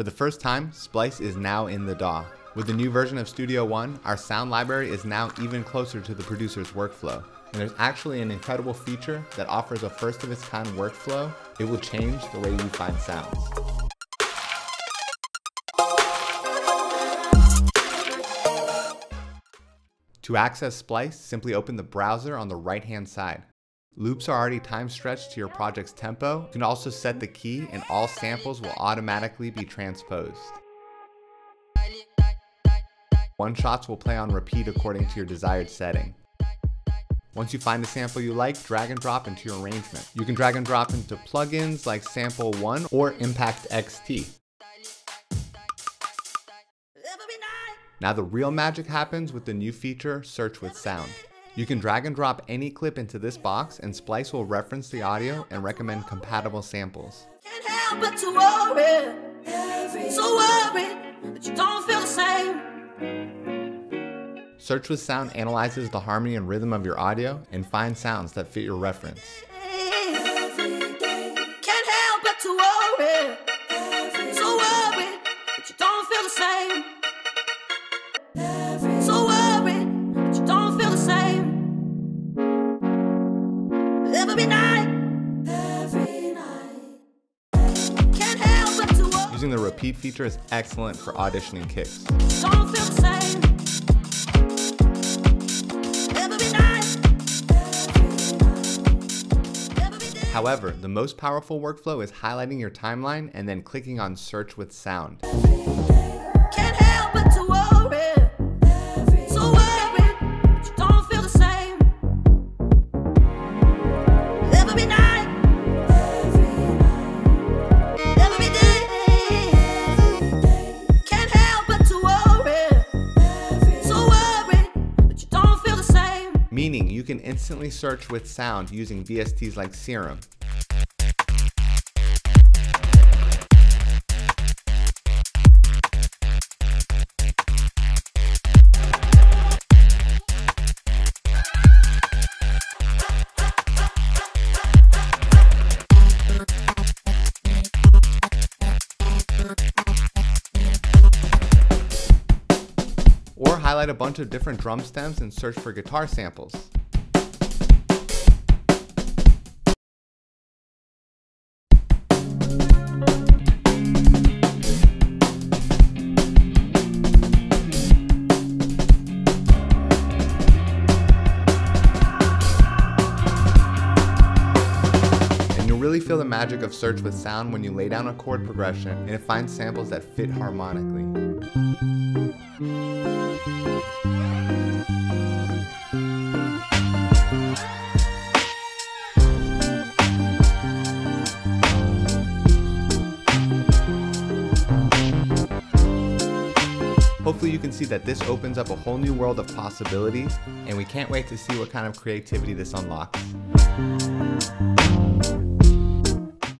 For the first time, Splice is now in the DAW. With the new version of Studio One, our sound library is now even closer to the producer's workflow. And there's actually an incredible feature that offers a first of its kind workflow. It will change the way you find sounds. To access Splice, simply open the browser on the right hand side. Loops are already time stretched to your project's tempo. You can also set the key and all samples will automatically be transposed. One shots will play on repeat according to your desired setting. Once you find a sample you like, drag and drop into your arrangement. You can drag and drop into plugins like Sample 1 or Impact XT. Now the real magic happens with the new feature, Search with Sound. You can drag and drop any clip into this box and Splice will reference the audio and recommend compatible samples. Search with Sound analyzes the harmony and rhythm of your audio and finds sounds that fit your reference. Using the repeat feature is excellent for auditioning kicks. However, the most powerful workflow is highlighting your timeline and then clicking on search with sound. Can instantly search with sound using VSTs like Serum. or highlight a bunch of different drum stems and search for guitar samples. Really feel the magic of Search with Sound when you lay down a chord progression and it finds samples that fit harmonically. Hopefully you can see that this opens up a whole new world of possibilities and we can't wait to see what kind of creativity this unlocks.